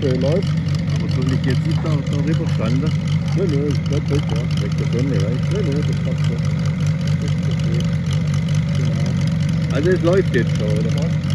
der läuft. Aber soll ich jetzt nicht da, darüber standen? Nein, nein, das glaube weg, ja. Weg der Sonne, weißt Nein, nein, das passt so. Das ist okay. Genau. Also es läuft jetzt schon, oder was?